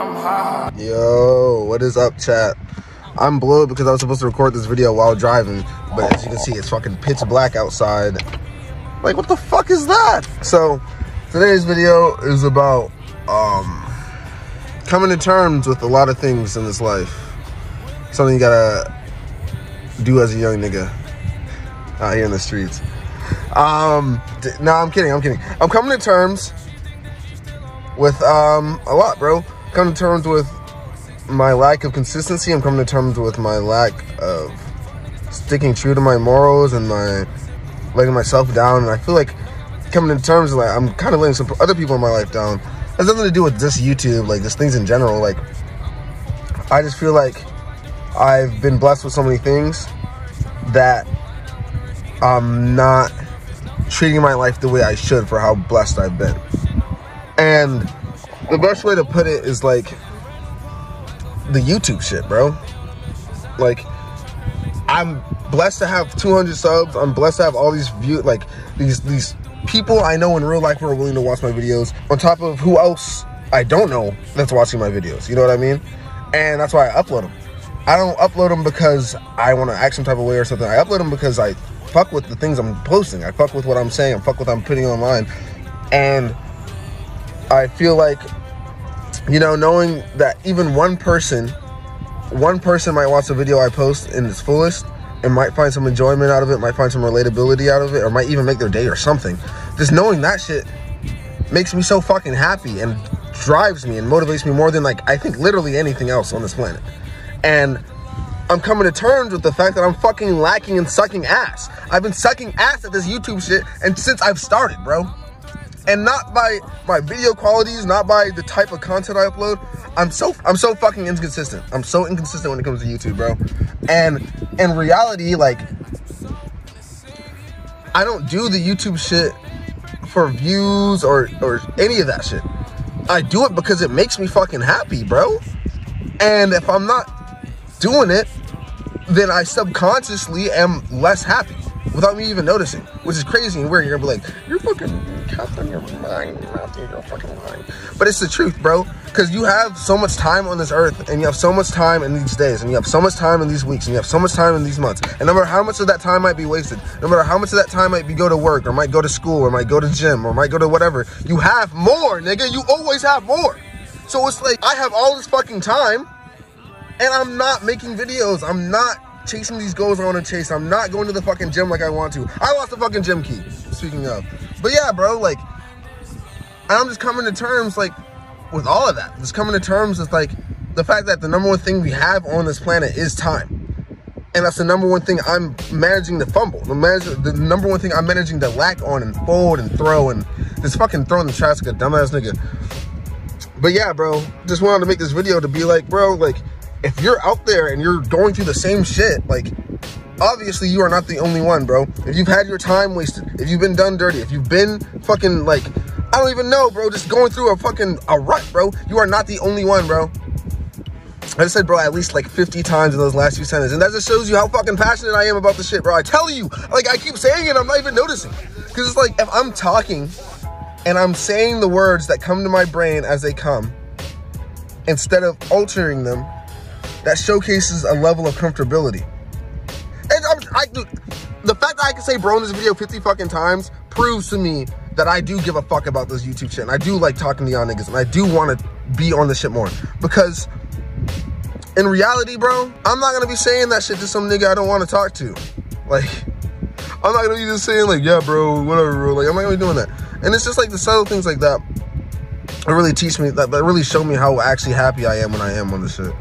I'm high. Yo, what is up, chat? I'm blue because I was supposed to record this video while driving, but as you can see, it's fucking pitch black outside. Like, what the fuck is that? So, today's video is about um, coming to terms with a lot of things in this life. Something you gotta do as a young nigga out here in the streets. Um, no, I'm kidding. I'm kidding. I'm coming to terms with um a lot, bro. Coming to terms with my lack of consistency. I'm coming to terms with my lack of sticking true to my morals and my letting myself down. And I feel like coming to terms with like I'm kind of letting some other people in my life down. It has nothing to do with just YouTube, like just things in general. Like I just feel like I've been blessed with so many things that I'm not treating my life the way I should for how blessed I've been. And the best way to put it is like the YouTube shit, bro. Like I'm blessed to have 200 subs. I'm blessed to have all these view like these these people I know in real life who are willing to watch my videos on top of who else I don't know that's watching my videos. You know what I mean? And that's why I upload them. I don't upload them because I want to act some type of way or something. I upload them because I fuck with the things I'm posting. I fuck with what I'm saying. I fuck with what I'm putting online. And I feel like, you know, knowing that even one person, one person might watch a video I post in its fullest and might find some enjoyment out of it, might find some relatability out of it, or might even make their day or something. Just knowing that shit makes me so fucking happy and drives me and motivates me more than like I think literally anything else on this planet. And I'm coming to terms with the fact that I'm fucking lacking in sucking ass. I've been sucking ass at this YouTube shit and since I've started, bro. And not by my video qualities, not by the type of content I upload. I'm so I'm so fucking inconsistent. I'm so inconsistent when it comes to YouTube, bro. And in reality, like I don't do the YouTube shit for views or or any of that shit. I do it because it makes me fucking happy, bro. And if I'm not doing it, then I subconsciously am less happy without me even noticing, which is crazy and weird. You're gonna be like, you're fucking kept on your mind, Matthew, you're fucking lying. But it's the truth, bro. Because you have so much time on this earth, and you have so much time in these days, and you have so much time in these weeks, and you have so much time in these months. And no matter how much of that time might be wasted, no matter how much of that time might be go to work, or might go to school, or might go to gym, or might go to whatever, you have more, nigga. You always have more. So it's like I have all this fucking time and I'm not making videos. I'm not chasing these goals I want to chase. I'm not going to the fucking gym like I want to. I lost the fucking gym key, speaking of. But yeah, bro, like, I'm just coming to terms, like, with all of that. Just coming to terms with, like, the fact that the number one thing we have on this planet is time. And that's the number one thing I'm managing to fumble. The, manage, the number one thing I'm managing to lack on and fold and throw and just fucking throw in the trash like a dumbass nigga. But yeah, bro, just wanted to make this video to be like, bro, like, if you're out there and you're going through the same shit, like, obviously you are not the only one, bro. If you've had your time wasted, if you've been done dirty, if you've been fucking, like, I don't even know, bro, just going through a fucking, a rut, bro, you are not the only one, bro. I just said, bro, at least like 50 times in those last few sentences. And that just shows you how fucking passionate I am about the shit, bro. I tell you, like, I keep saying it, I'm not even noticing. Because it's like, if I'm talking and I'm saying the words that come to my brain as they come, instead of altering them, that showcases a level of comfortability. And I'm, I, the fact that I can say bro in this video 50 fucking times proves to me that I do give a fuck about this YouTube shit. And I do like talking to y'all niggas. And I do want to be on this shit more. Because in reality, bro, I'm not going to be saying that shit to some nigga I don't want to talk to. Like, I'm not going to be just saying like, yeah, bro, whatever, bro. Like, I'm not going to be doing that. And it's just like the subtle things like that that really teach me, that, that really show me how actually happy I am when I am on this shit.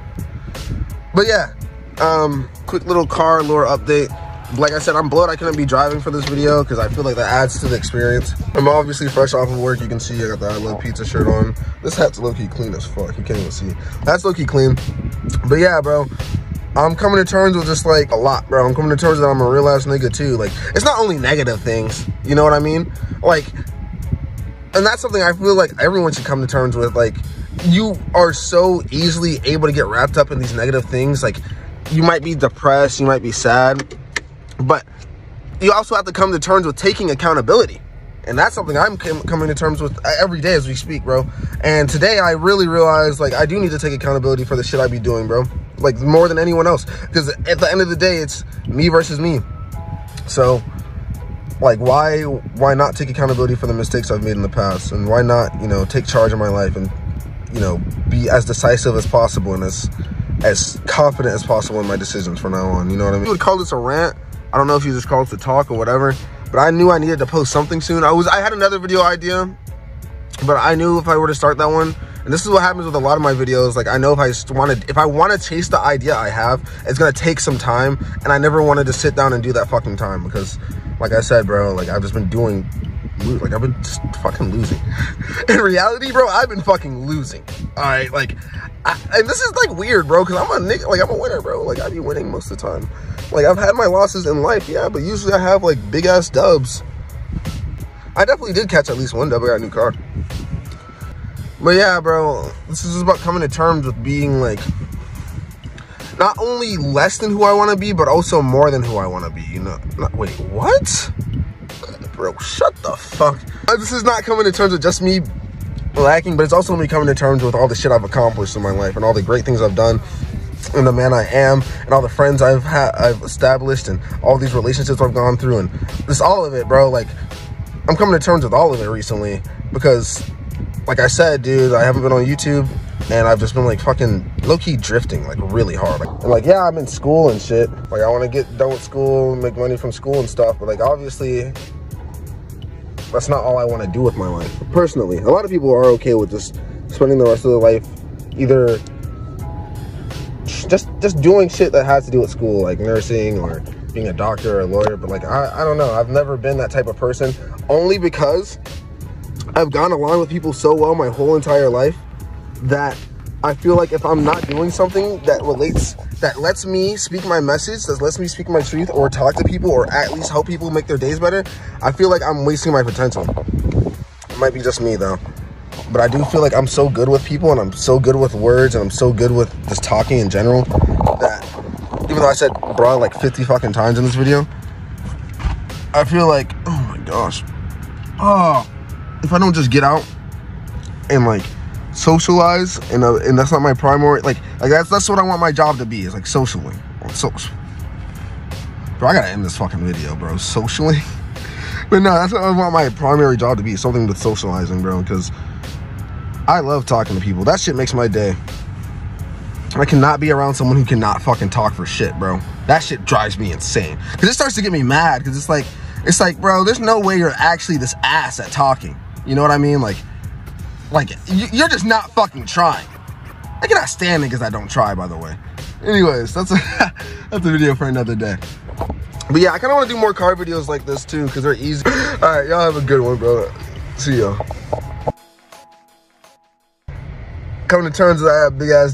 But yeah, um, quick little car lore update. Like I said, I'm blown I couldn't be driving for this video because I feel like that adds to the experience. I'm obviously fresh off of work. You can see I got the I Love Pizza shirt on. This hat's low-key clean as fuck. You can't even see. That's low-key clean. But yeah, bro. I'm coming to terms with just like a lot, bro. I'm coming to terms that I'm a real ass nigga too. Like, it's not only negative things. You know what I mean? Like, and that's something I feel like everyone should come to terms with. Like, you are so easily able to get wrapped up in these negative things. Like, you might be depressed, you might be sad, but you also have to come to terms with taking accountability And that's something I'm coming to terms with every day as we speak, bro. And today I really realized like I do need to take accountability for the shit I be doing, bro. Like more than anyone else. Because at the end of the day, it's me versus me. So like why why not take accountability for the mistakes I've made in the past? And why not, you know, take charge of my life and, you know, be as decisive as possible and as as confident as possible in my decisions from now on. You know what I mean? You would call this a rant. I don't know if you just call it to talk or whatever, but I knew I needed to post something soon. I was I had another video idea, but I knew if I were to start that one, and this is what happens with a lot of my videos. Like I know if I wanted, if I want to chase the idea I have, it's gonna take some time, and I never wanted to sit down and do that fucking time because, like I said, bro, like I've just been doing like I've been just fucking losing. In reality, bro, I've been fucking losing. All right, like, I, and this is like weird, bro, because I'm a nigga, like I'm a winner, bro. Like I be winning most of the time. Like I've had my losses in life, yeah, but usually I have like big ass dubs. I definitely did catch at least one dub. I got a new car. But yeah, bro, this is about coming to terms with being like not only less than who I want to be, but also more than who I want to be. You know? Not, wait, what? Bro. Shut the fuck. Uh, this is not coming in terms of just me lacking, but it's also me coming to terms with all the shit I've accomplished in my life and all the great things I've done and the man I am and all the friends I've had I've established and all these relationships I've gone through and just all of it, bro. Like I'm coming to terms with all of it recently because like I said, dude, I haven't been on YouTube and I've just been like fucking low-key drifting like really hard. And like, yeah, I'm in school and shit. Like I want to get done with school, make money from school and stuff, but like obviously that's not all I want to do with my life. Personally, a lot of people are okay with just spending the rest of their life either just just doing shit that has to do with school, like nursing or being a doctor or a lawyer. But like, I, I don't know. I've never been that type of person only because I've gone along with people so well my whole entire life that I feel like if I'm not doing something that relates, that lets me speak my message, that lets me speak my truth or talk to people or at least help people make their days better, I feel like I'm wasting my potential. It might be just me though. But I do feel like I'm so good with people and I'm so good with words and I'm so good with just talking in general that even though I said bro like 50 fucking times in this video, I feel like, oh my gosh. Oh, if I don't just get out and like socialize and uh, and that's not my primary like like that's that's what I want my job to be is like socially. So bro I gotta end this fucking video bro socially. But no that's what I want my primary job to be something with socializing bro because I love talking to people. That shit makes my day. I cannot be around someone who cannot fucking talk for shit bro. That shit drives me insane. Because it starts to get me mad because it's like it's like bro there's no way you're actually this ass at talking. You know what I mean? Like like, you're just not fucking trying. I cannot stand niggas that don't try, by the way. Anyways, that's a, that's a video for another day. But yeah, I kind of want to do more car videos like this too, because they're easy. All right, y'all have a good one, bro. See y'all. Coming to terms with that big ass